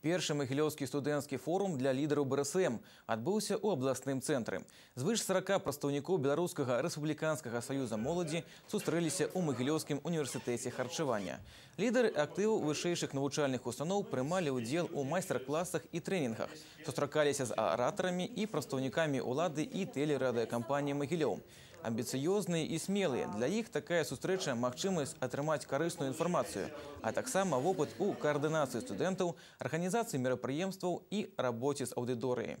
Першы магілёўскі студэнцкі форум для лідараў БРСМ адбыўся ў абласным цэнтры. Звыш 40 прадстаўнікоў беларускага рэспубліканскага саюза моладзі сустрэліся ў магілёўскім універсітэце харчавання. Лідары актыву вышэйшых навучальных устаноў прымалі ўдзел у майстар-класах і трэнінгах, сустракаліся з аратарамі і прадстаўнікамі ўлады і тэлерадыёкампаніі Магілёў. Амбіцыёзныя і смелыя. Для іх такая сустрэча магчымасць атрымаць карысную інфармацыю, а таксама вопыт у каардынацыі студэнтаў, арганізацыі мерапрыемстваў і рабоце з аўдыторыяй.